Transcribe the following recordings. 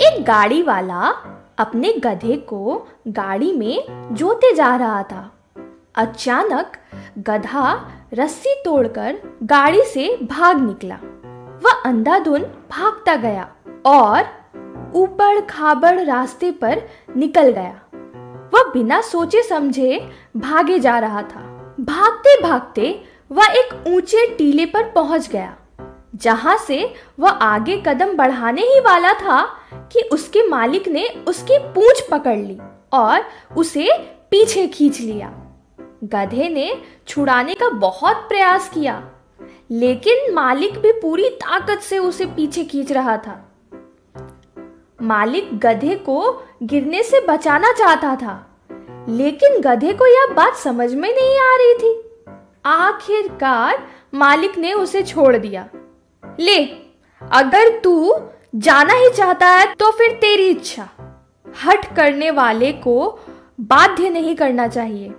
एक गाड़ी वाला अपने गधे को गाड़ी में जोते जा रहा था। अचानक गधा रस्सी तोड़कर गाड़ी से भाग निकला। वह अंधाधुन भागता गया और ऊपर खाबड़ रास्ते पर निकल गया। वह बिना सोचे समझे भागे जा रहा था। भागते भागते वह एक ऊँचे टीले पर पहुँच गया। जहाँ से वह आगे कदम बढ़ाने ही वाला था कि उसके मालिक ने उसकी पूंछ पकड़ ली और उसे पीछे खींच लिया। गधे ने छुड़ाने का बहुत प्रयास किया, लेकिन मालिक भी पूरी ताकत से उसे पीछे खींच रहा था। मालिक गधे को गिरने से बचाना चाहता था, लेकिन गधे को यह बात समझ में नहीं आ रही थी। आखिरकार मालिक ने उसे छोड़ दिया। ले, अगर तू जाना ही चाहता है तो फिर तेरी इच्छा। हट करने वाले को बाध्य नहीं करना चाहिए।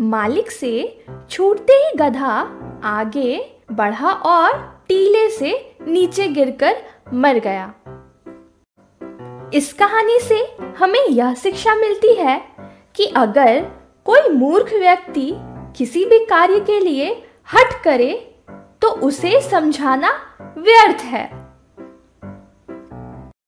मालिक से छूटते ही गधा आगे बढ़ा और टीले से नीचे गिरकर मर गया। इस कहानी से हमें यह शिक्षा मिलती है कि अगर कोई मूर्ख व्यक्ति किसी भी कार्य के लिए हट करे तो उसे समझाना व्यर्थ है।